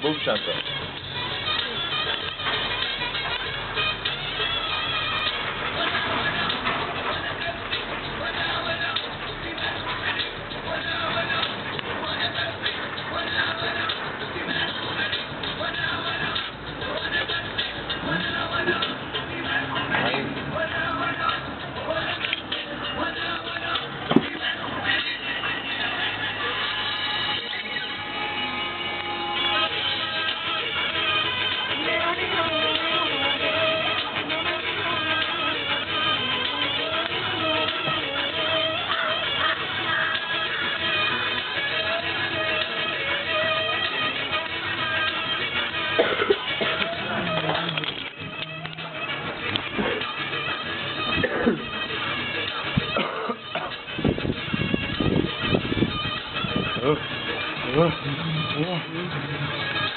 Vamos Chantão. Oh. Oh. Oh.